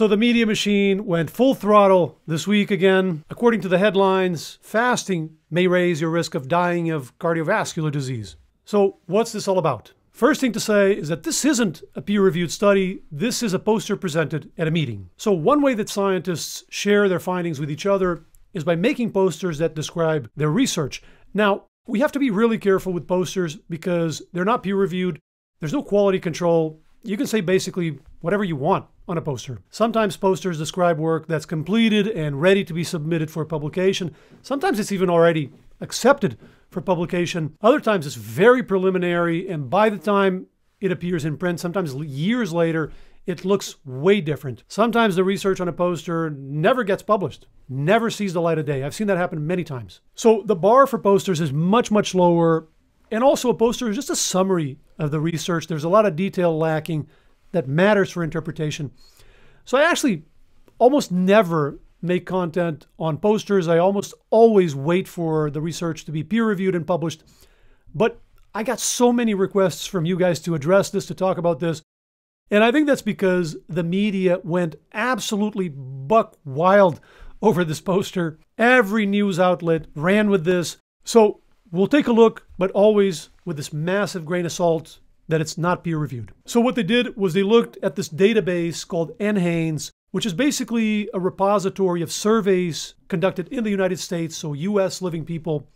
So the media machine went full throttle this week again. According to the headlines, fasting may raise your risk of dying of cardiovascular disease. So, what's this all about? First thing to say is that this isn't a peer reviewed study, this is a poster presented at a meeting. So, one way that scientists share their findings with each other is by making posters that describe their research. Now, we have to be really careful with posters because they're not peer reviewed, there's no quality control. You can say basically whatever you want on a poster. Sometimes posters describe work that's completed and ready to be submitted for publication. Sometimes it's even already accepted for publication. Other times it's very preliminary, and by the time it appears in print, sometimes years later, it looks way different. Sometimes the research on a poster never gets published, never sees the light of day. I've seen that happen many times. So the bar for posters is much, much lower. And also, a poster is just a summary of the research. There's a lot of detail lacking that matters for interpretation. So I actually almost never make content on posters. I almost always wait for the research to be peer reviewed and published. But I got so many requests from you guys to address this, to talk about this. And I think that's because the media went absolutely buck wild over this poster. Every news outlet ran with this. So we'll take a look, but always with this massive grain of salt that it's not peer reviewed. So what they did was they looked at this database called NHANES, which is basically a repository of surveys conducted in the United States, so US living people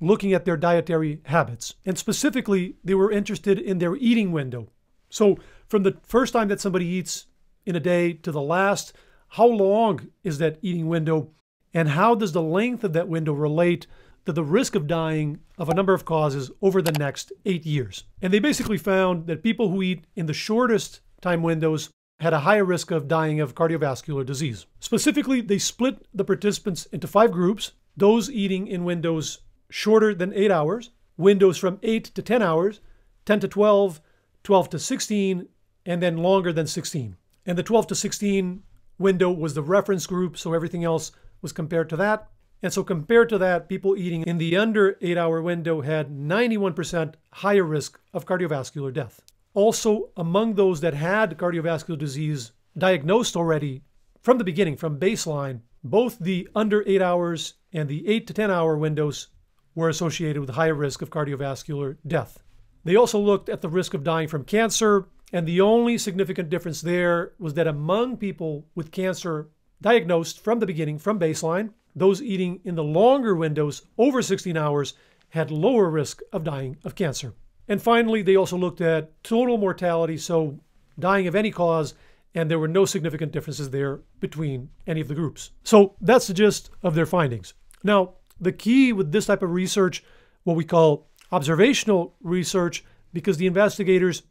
looking at their dietary habits. And specifically, they were interested in their eating window. So from the first time that somebody eats in a day to the last, how long is that eating window? And how does the length of that window relate to the risk of dying of a number of causes over the next eight years. And they basically found that people who eat in the shortest time windows had a higher risk of dying of cardiovascular disease. Specifically, they split the participants into five groups those eating in windows shorter than eight hours, windows from 8 to 10 hours, 10 to 12, 12 to 16, and then longer than 16. And the 12 to 16 window was the reference group, so everything else was compared to that. And so, compared to that, people eating in the under eight hour window had 91% higher risk of cardiovascular death. Also, among those that had cardiovascular disease diagnosed already from the beginning, from baseline, both the under eight hours and the eight to 10 hour windows were associated with higher risk of cardiovascular death. They also looked at the risk of dying from cancer, and the only significant difference there was that among people with cancer diagnosed from the beginning, from baseline, those eating in the longer windows over 16 hours had lower risk of dying of cancer. And finally, they also looked at total mortality, so dying of any cause, and there were no significant differences there between any of the groups. So that's the gist of their findings. Now, the key with this type of research, what we call observational research, because the investigators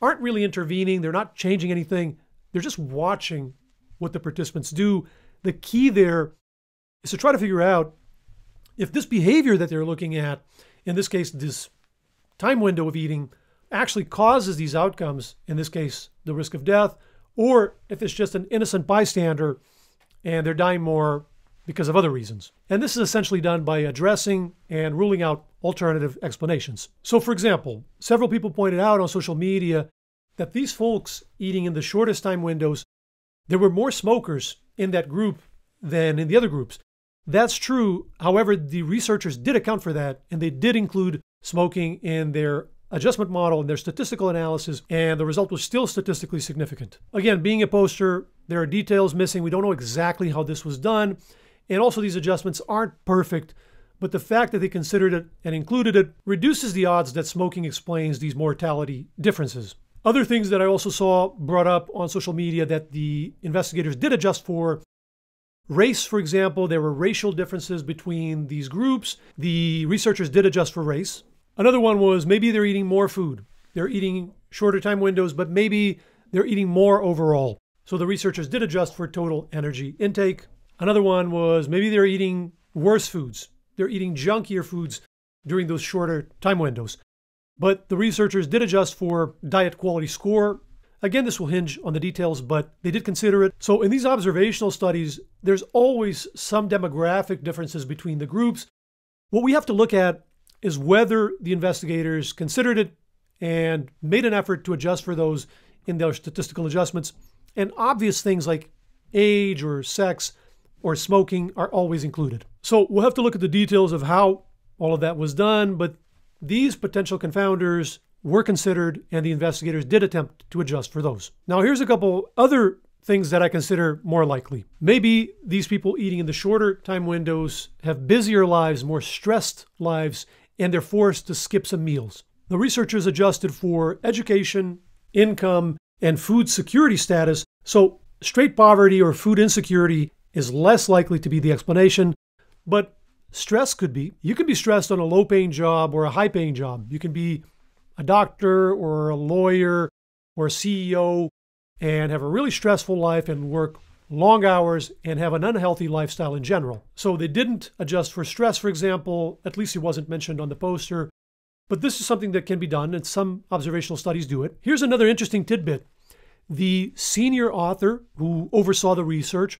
aren't really intervening, they're not changing anything, they're just watching what the participants do. The key there is to try to figure out if this behavior that they're looking at, in this case, this time window of eating, actually causes these outcomes, in this case, the risk of death, or if it's just an innocent bystander and they're dying more because of other reasons. And this is essentially done by addressing and ruling out alternative explanations. So, for example, several people pointed out on social media that these folks eating in the shortest time windows, there were more smokers in that group than in the other groups. That's true. However, the researchers did account for that, and they did include smoking in their adjustment model and their statistical analysis, and the result was still statistically significant. Again, being a poster, there are details missing. We don't know exactly how this was done. And also, these adjustments aren't perfect, but the fact that they considered it and included it reduces the odds that smoking explains these mortality differences. Other things that I also saw brought up on social media that the investigators did adjust for Race, for example, there were racial differences between these groups. The researchers did adjust for race. Another one was maybe they're eating more food. They're eating shorter time windows, but maybe they're eating more overall. So the researchers did adjust for total energy intake. Another one was maybe they're eating worse foods. They're eating junkier foods during those shorter time windows. But the researchers did adjust for diet quality score Again, this will hinge on the details, but they did consider it. So in these observational studies, there's always some demographic differences between the groups. What we have to look at is whether the investigators considered it and made an effort to adjust for those in their statistical adjustments. And obvious things like age or sex or smoking are always included. So we'll have to look at the details of how all of that was done, but these potential confounders were considered and the investigators did attempt to adjust for those. Now, here's a couple other things that I consider more likely. Maybe these people eating in the shorter time windows have busier lives, more stressed lives, and they're forced to skip some meals. The researchers adjusted for education, income, and food security status, so straight poverty or food insecurity is less likely to be the explanation, but stress could be. You could be stressed on a low paying job or a high paying job. You can be a doctor or a lawyer or a CEO and have a really stressful life and work long hours and have an unhealthy lifestyle in general. So they didn't adjust for stress, for example, at least it wasn't mentioned on the poster. But this is something that can be done, and some observational studies do it. Here's another interesting tidbit. The senior author who oversaw the research,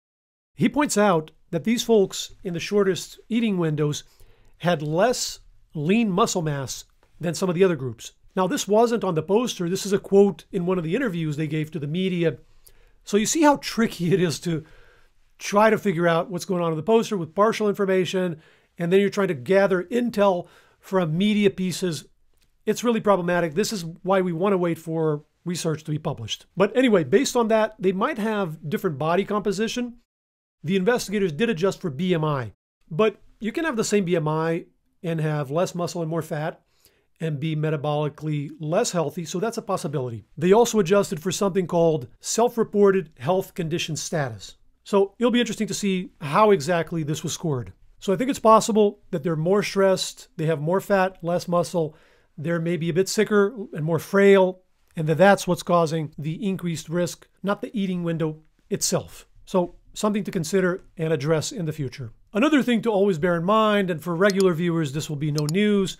he points out that these folks in the shortest eating windows had less lean muscle mass than some of the other groups. Now, this wasn't on the poster. This is a quote in one of the interviews they gave to the media. So you see how tricky it is to try to figure out what's going on in the poster with partial information, and then you're trying to gather intel from media pieces. It's really problematic. This is why we want to wait for research to be published. But anyway, based on that, they might have different body composition. The investigators did adjust for BMI, but you can have the same BMI and have less muscle and more fat and be metabolically less healthy, so that's a possibility. They also adjusted for something called self reported health condition status. So it'll be interesting to see how exactly this was scored. So I think it's possible that they're more stressed, they have more fat, less muscle, they're maybe a bit sicker and more frail, and that that's what's causing the increased risk, not the eating window itself. So something to consider and address in the future. Another thing to always bear in mind, and for regular viewers, this will be no news,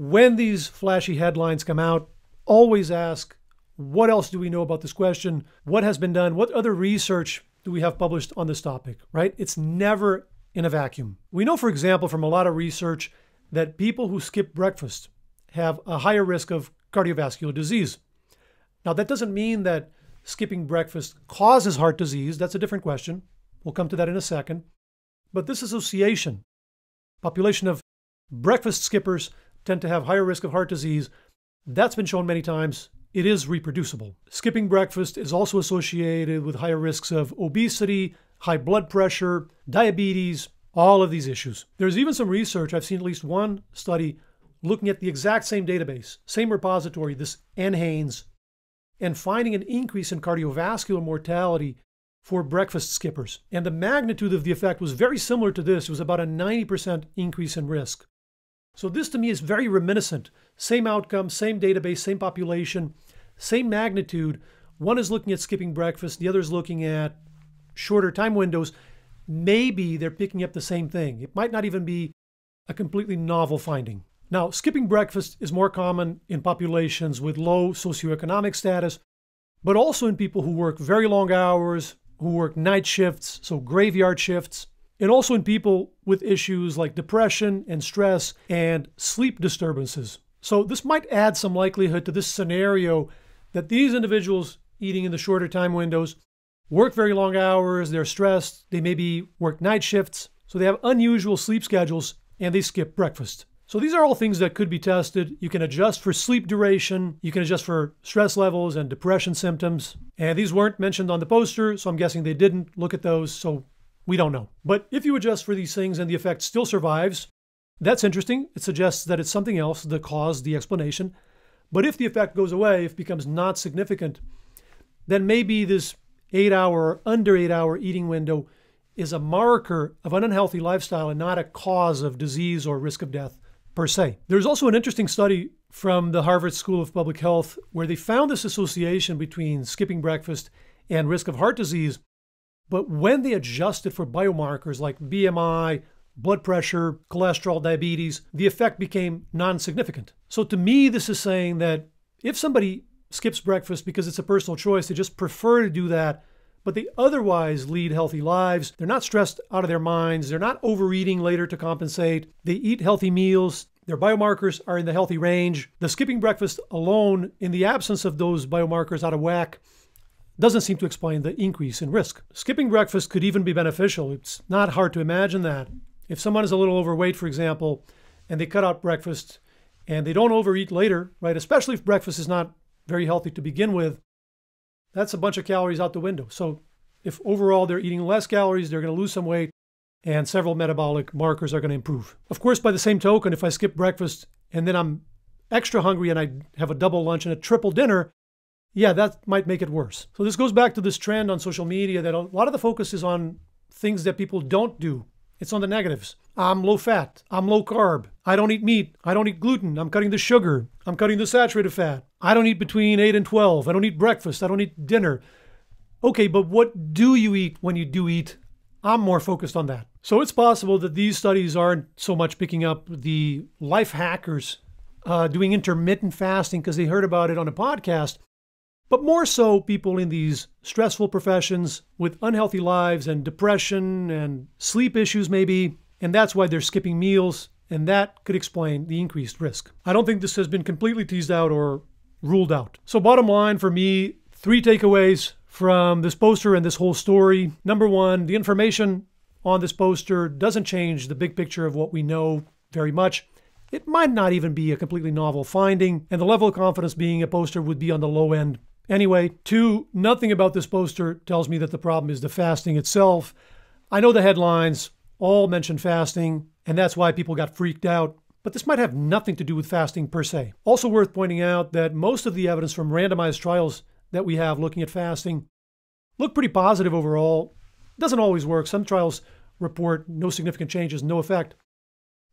when these flashy headlines come out, always ask, what else do we know about this question? What has been done? What other research do we have published on this topic, right? It's never in a vacuum. We know, for example, from a lot of research that people who skip breakfast have a higher risk of cardiovascular disease. Now, that doesn't mean that skipping breakfast causes heart disease. That's a different question. We'll come to that in a second. But this association, population of breakfast skippers tend to have higher risk of heart disease. That's been shown many times. It is reproducible. Skipping breakfast is also associated with higher risks of obesity, high blood pressure, diabetes, all of these issues. There's even some research, I've seen at least one study looking at the exact same database, same repository, this NHANES, and finding an increase in cardiovascular mortality for breakfast skippers. And the magnitude of the effect was very similar to this. It was about a 90% increase in risk. So this to me is very reminiscent. Same outcome, same database, same population, same magnitude. One is looking at skipping breakfast, the other is looking at shorter time windows. Maybe they're picking up the same thing. It might not even be a completely novel finding. Now, skipping breakfast is more common in populations with low socioeconomic status, but also in people who work very long hours, who work night shifts, so graveyard shifts, and also in people with issues like depression and stress and sleep disturbances. So, this might add some likelihood to this scenario that these individuals eating in the shorter time windows work very long hours, they're stressed, they maybe work night shifts, so they have unusual sleep schedules and they skip breakfast. So these are all things that could be tested. You can adjust for sleep duration, you can adjust for stress levels and depression symptoms. And these weren't mentioned on the poster, so I'm guessing they didn't look at those. So we don't know. But if you adjust for these things and the effect still survives, that's interesting. It suggests that it's something else that caused the explanation. But if the effect goes away, if it becomes not significant, then maybe this eight hour or under eight hour eating window is a marker of an unhealthy lifestyle and not a cause of disease or risk of death per se. There's also an interesting study from the Harvard School of Public Health where they found this association between skipping breakfast and risk of heart disease but when they adjusted for biomarkers like BMI, blood pressure, cholesterol, diabetes, the effect became non significant. So to me, this is saying that if somebody skips breakfast because it's a personal choice, they just prefer to do that, but they otherwise lead healthy lives. They're not stressed out of their minds. They're not overeating later to compensate. They eat healthy meals. Their biomarkers are in the healthy range. The skipping breakfast alone, in the absence of those biomarkers out of whack, doesn't seem to explain the increase in risk. Skipping breakfast could even be beneficial. It's not hard to imagine that. If someone is a little overweight, for example, and they cut out breakfast and they don't overeat later, right? Especially if breakfast is not very healthy to begin with, that's a bunch of calories out the window. So if overall they're eating less calories, they're going to lose some weight and several metabolic markers are going to improve. Of course, by the same token, if I skip breakfast and then I'm extra hungry and I have a double lunch and a triple dinner, yeah, that might make it worse. So this goes back to this trend on social media that a lot of the focus is on things that people don't do. It's on the negatives. I'm low fat. I'm low carb. I don't eat meat. I don't eat gluten. I'm cutting the sugar. I'm cutting the saturated fat. I don't eat between 8 and 12. I don't eat breakfast. I don't eat dinner. Okay, but what do you eat when you do eat? I'm more focused on that. So it's possible that these studies aren't so much picking up the life hackers uh, doing intermittent fasting because they heard about it on a podcast, but more so people in these stressful professions with unhealthy lives and depression and sleep issues, maybe. And that's why they're skipping meals, and that could explain the increased risk. I don't think this has been completely teased out or ruled out. So, bottom line for me, three takeaways from this poster and this whole story. Number one, the information on this poster doesn't change the big picture of what we know very much. It might not even be a completely novel finding, and the level of confidence being a poster would be on the low end. Anyway, two, nothing about this poster tells me that the problem is the fasting itself. I know the headlines all mention fasting, and that's why people got freaked out. But this might have nothing to do with fasting per se. Also, worth pointing out that most of the evidence from randomized trials that we have looking at fasting look pretty positive overall. Doesn't always work. Some trials report no significant changes, no effect.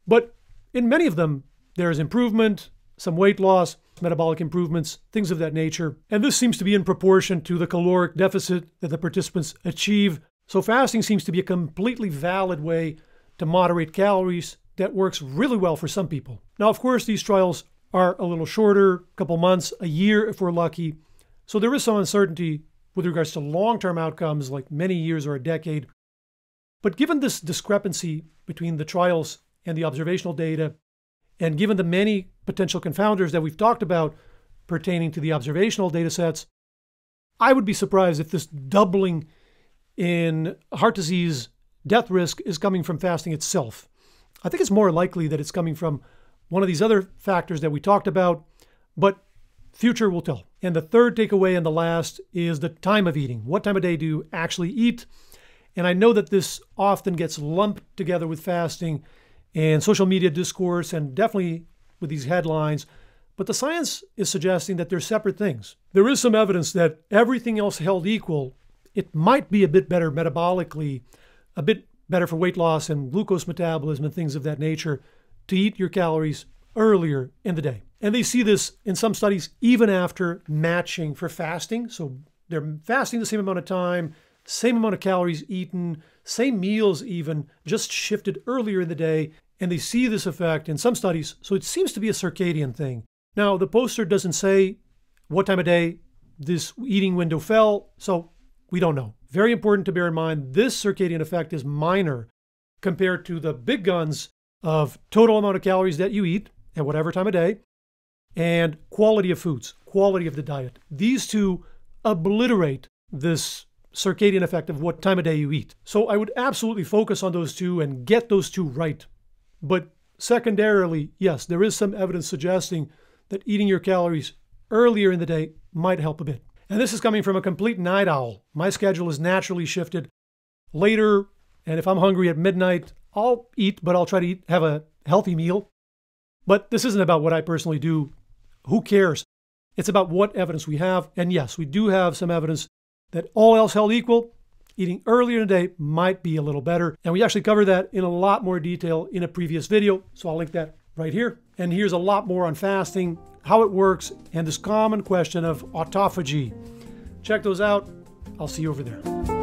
But in many of them, there is improvement, some weight loss, metabolic improvements, things of that nature. And this seems to be in proportion to the caloric deficit that the participants achieve. So fasting seems to be a completely valid way to moderate calories that works really well for some people. Now, of course, these trials are a little shorter, a couple months, a year if we're lucky. So there is some uncertainty with regards to long-term outcomes like many years or a decade. But given this discrepancy between the trials and the observational data, and given the many potential confounders that we've talked about pertaining to the observational data sets, I would be surprised if this doubling in heart disease death risk is coming from fasting itself. I think it's more likely that it's coming from one of these other factors that we talked about, but future will tell. And the third takeaway and the last is the time of eating. What time of day do you actually eat? And I know that this often gets lumped together with fasting and social media discourse, and definitely with these headlines. But the science is suggesting that they're separate things. There is some evidence that everything else held equal, it might be a bit better metabolically, a bit better for weight loss and glucose metabolism and things of that nature to eat your calories earlier in the day. And they see this in some studies even after matching for fasting. So they're fasting the same amount of time, same amount of calories eaten, same meals even, just shifted earlier in the day, and they see this effect in some studies, so it seems to be a circadian thing. Now, the poster doesn't say what time of day this eating window fell, so we don't know. Very important to bear in mind this circadian effect is minor compared to the big guns of total amount of calories that you eat at whatever time of day and quality of foods, quality of the diet. These two obliterate this circadian effect of what time of day you eat. So I would absolutely focus on those two and get those two right. But secondarily, yes, there is some evidence suggesting that eating your calories earlier in the day might help a bit. And this is coming from a complete night owl. My schedule is naturally shifted later, and if I'm hungry at midnight, I'll eat, but I'll try to eat, have a healthy meal. But this isn't about what I personally do. Who cares? It's about what evidence we have. And yes, we do have some evidence that all else held equal, eating earlier in the day might be a little better. And we actually cover that in a lot more detail in a previous video. So I'll link that right here. And here's a lot more on fasting, how it works, and this common question of autophagy. Check those out. I'll see you over there.